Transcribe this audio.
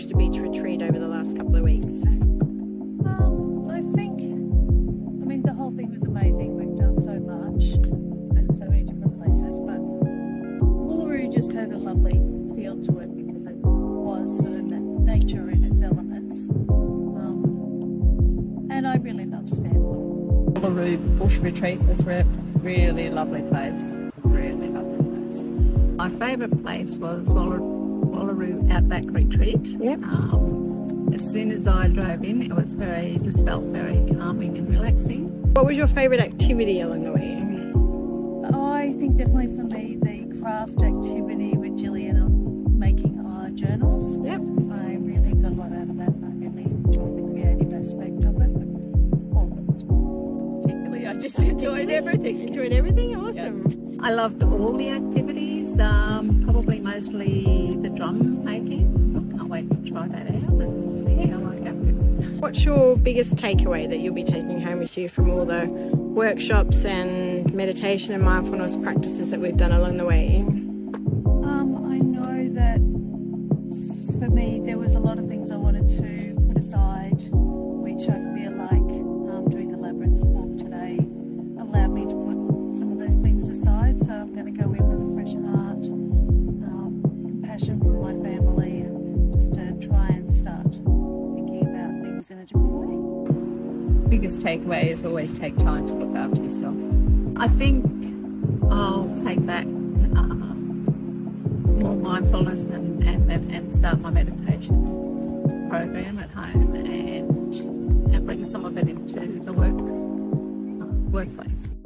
Bush to Beach retreat over the last couple of weeks? Um, I think, I mean, the whole thing was amazing. We've done so much at so many different places, but Wallaroo just had a lovely feel to it because it was sort of nature in its elements. Um, and I really love Stanthorpe. Wallaroo Bush Retreat was re really lovely place. Really lovely place. My favourite place was Wallaroo Outback Retreat. Yep. Um, as soon as I drove in, it was very, just felt very calming and relaxing. What was your favourite activity along the way? I think definitely for me the craft activity with Gillian on making our journals. Yep. I really got a lot out of that. I really enjoyed the creative aspect of it. All of it. Particularly, I just enjoyed everything. Enjoyed everything? Awesome. I loved all the activities, um, probably mostly the drum making. So I can't wait to try that out and see how I go. What's your biggest takeaway that you'll be taking home with you from all the workshops and meditation and mindfulness practices that we've done along the way? Um, I know that for me there was a lot of things I wanted to put aside, which I feel like about a different way. biggest takeaway is always take time to look after yourself. I think I'll take back uh, more mindfulness and, and, and start my meditation program at home and, and bring some of it into the work uh, workplace.